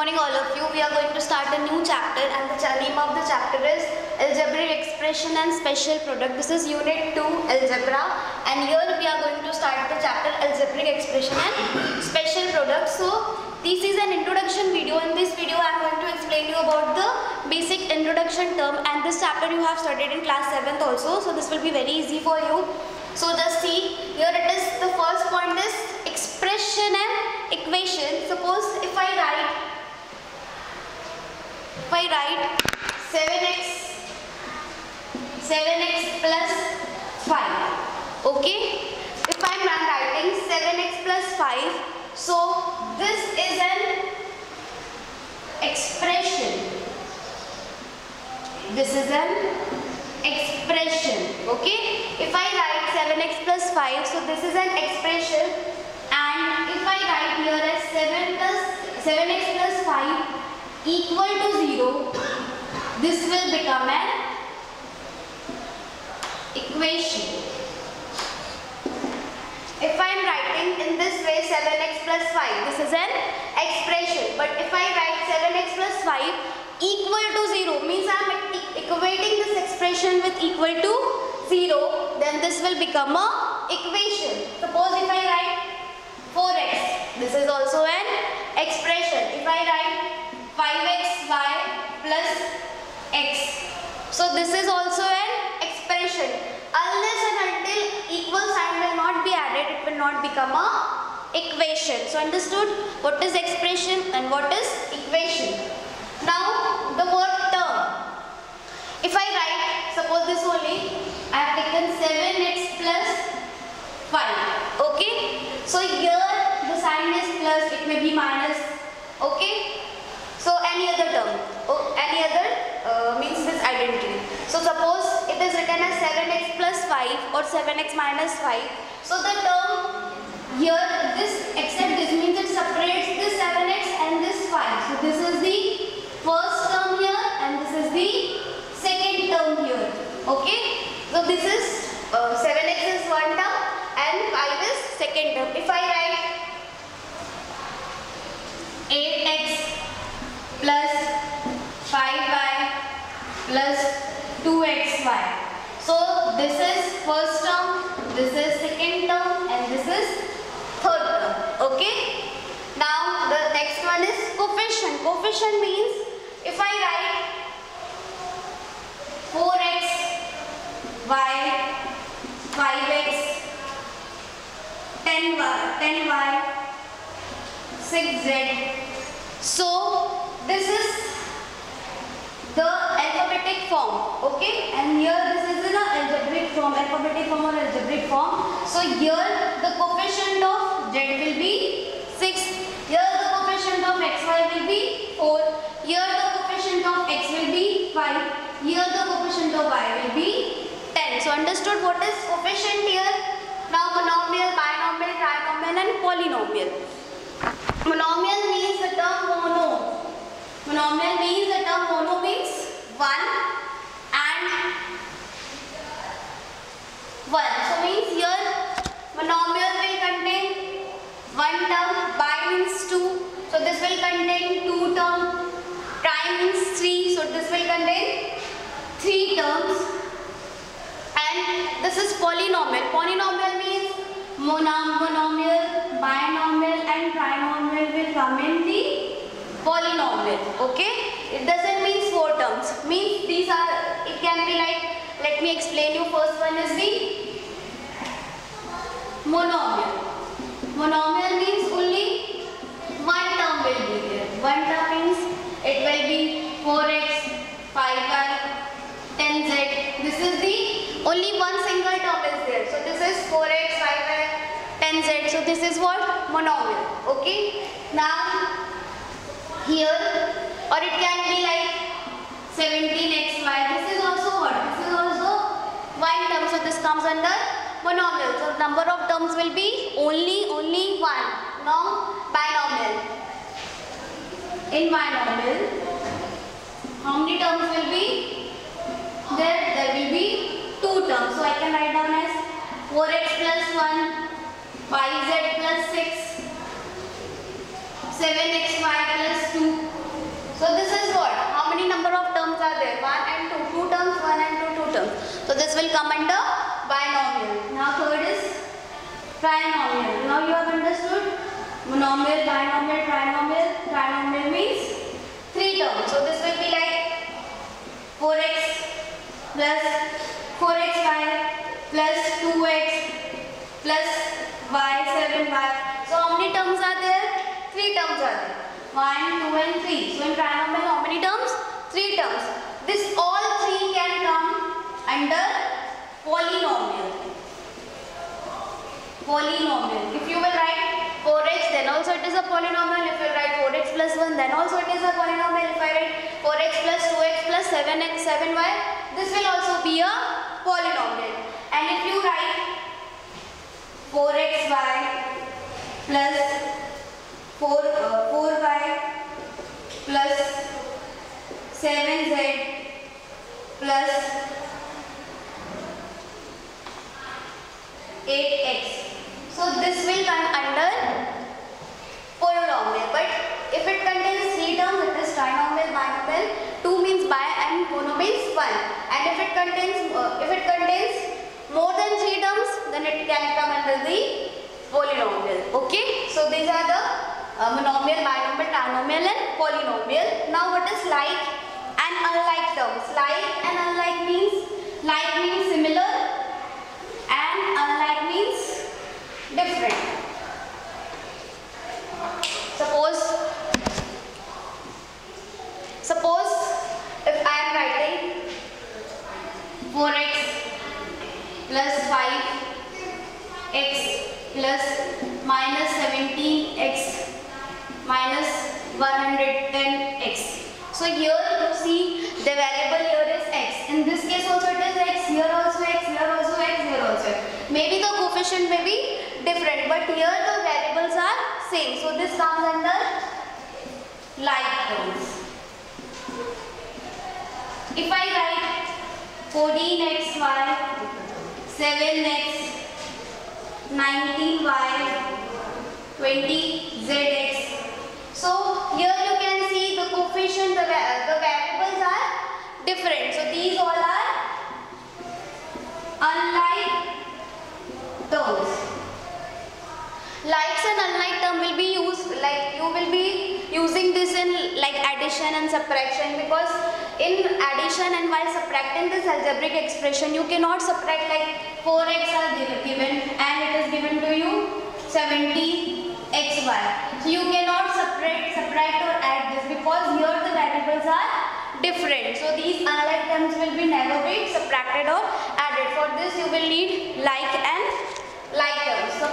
morning all of you. We are going to start a new chapter and the name of the chapter is Algebraic Expression and Special Product. This is Unit 2 Algebra and here we are going to start the chapter Algebraic Expression and Special Product. So this is an introduction video. In this video I am going to explain you about the basic introduction term and this chapter you have studied in class 7th also. So this will be very easy for you. So just see here it is the first point is expression and equation. Suppose if I write if I write 7x 7x plus 5 okay? If I am writing 7x plus 5 so this is an expression. This is an expression okay? If I write 7x plus 5 so this is an expression. And if I write here as 7 plus 7x plus 5 equal to 0 this will become an equation. If I am writing in this way 7x plus 5 this is an expression. But if I write 7x plus 5 equal to 0 means I am equating this expression with equal to 0 then this will become a equation. Suppose if I write 4x this is also an expression. If I write 5xy plus x. So this is also an expression. Unless and until equal sign will not be added it will not become a equation. So understood? What is expression and what is equation? Now the word term. If I write suppose this only I have taken 7x plus 5 okay? So here the sign is plus it may be minus any other term oh, any other uh, means this identity. So suppose it is written as 7x plus 5 or 7x minus 5 so the term here this except this means it separates this 7x and this 5 so this is the first term here and this is the second term here. Okay? So this is uh, 7x is one term and 5 is second term if I write 8x plus 5y plus 2xy. So this is first term, this is second term and this is third term. Okay. Now the next one is coefficient. Coefficient means if I write 4x, y, 5x, 10y, 10y, 6z. So this is the form, okay? And here this is in a algebraic form, alphabetic form or algebraic form. So here the coefficient of z will be 6. Here the coefficient of xy will be 4. Here the coefficient of x will be 5. Here the coefficient of y will be 10. So understood what is coefficient here? Now monomial, binomial, trinomial and polynomial. Monomial means the term mono. Monomial means the term mono means one and one. So means here monomial will contain one term, bi means two. So this will contain two terms. Prime means three. So this will contain three terms. And this is polynomial. Polynomial means monomial, binomial and trinomial will come in the polynomial. Okay? It doesn't mean four terms. Means these are, it can be like, let me explain you. First one is the monomial. Monomial means only one term will be there. One term means it will be 4x, 5y, 10z. This is the only one single term is there. So this is 4x, 5y, 10z. So this is what? Monomial. Okay. Now here or it can be like 17xy. This is also what? This is also one term. So this comes under monomial. So number of terms will be only only one. Now binomial. In binomial, how many terms will be? There there will be two terms. So I can write down as 4x plus 1, 5z plus 6, 7xy plus 2, So this is what? How many number of terms are there? 1 and 2. 2 terms, 1 and 2, 2 terms. So this will come under binomial. Now third is trinomial. Now you have understood monomial, binomial, trinomial. Trinomial means 3 terms. So this will be like 4x plus 4xy plus 2x plus y 7y. So how many terms are there? 3 terms are there. 1, 2 and 3. So in trinomial how many terms? 3 terms. This all 3 can come under polynomial. Polynomial. If you will write 4x then also it is a polynomial. If you will write 4x plus 1 then also it is a polynomial. If I write 4x plus 2x plus 7x 7y this will also be a polynomial. And if you write 4xy plus 4, uh, 4y plus 7z plus 8x. So this will come under polynomial. But if it contains three terms, it is trinomial, binomial. Two means bi and mono means one. And if it contains uh, if it contains more than three terms, then it can come under the polynomial. Okay. So these are the uh, monomial, and polynomial. Now what is like and unlike terms? Like and unlike means like means similar and unlike means different. Suppose suppose if I am writing 4x plus 5x plus minus 17x minus 110x. So here you see the variable here is x. In this case also it is x, here also x, here also x, here also x. Maybe the coefficient may be different but here the variables are same. So this comes under like terms. If I write 14xy, 7x, 19y, 20zx. So here you can see the coefficient, the, the variables are different. So these all are unlike terms. Likes and unlike term will be used like you will be using this in like addition and subtraction because in addition and while subtracting this algebraic expression you cannot subtract like 4x are given and it is given to you 70xy. So you cannot subtract, subtract or add this because here the variables are different. So these unlike terms will be never be subtracted or added. For this you will need like and like terms. Suppose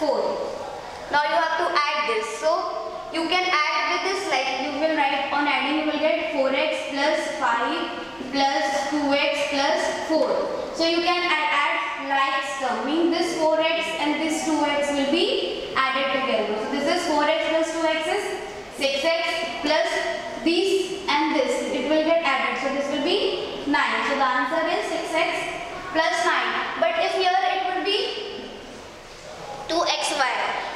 4. Now you have to add this. So you can add with this like you will write on adding you will get 4x plus 5 plus 2x plus 4. So you can add, like summing this 4x and this 2x will be added together. So this is 4x plus 2x is 6x plus these and this. It will get added. So this will be 9. So the answer is 6x plus 9. But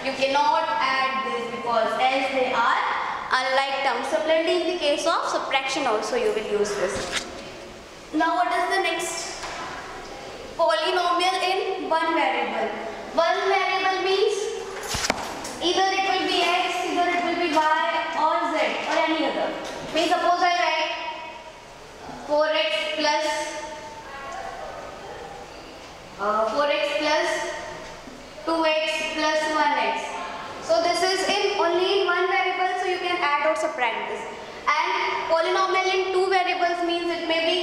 You cannot add this because as they are unlike terms. Similarly in the case of subtraction also you will use this. Now what is the next? Polynomial in one variable. One variable means either it will be x, either it will be y or z or any other. Means suppose I write 4x plus uh, 4x plus 2x plus 1x. So this is in only in one variable so you can add or subtract this. And polynomial in two variables means it may be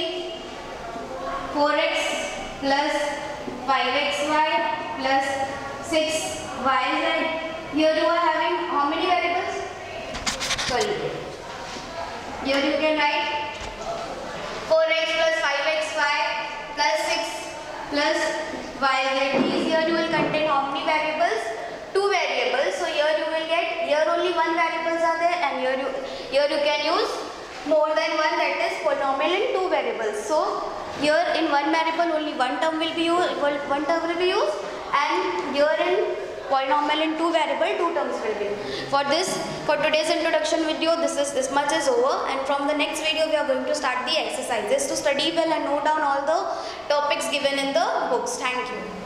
4x plus 5xy plus 6yz. Here you are having how many variables? Sorry. Here you can write 4x plus 5xy plus 6 plus yz. These here you will contain how many variables? Two variables. So here you will get, here only one variables are there and here you, here you can use more than one that is polynomial in two variables. So here in one variable only one term will be used, one term will be used and here in polynomial in two variable two terms will be. For this, for today's introduction video, this is this much is over and from the next video we are going to start the exercises to study well and note down all the topics given in the books. Thank you.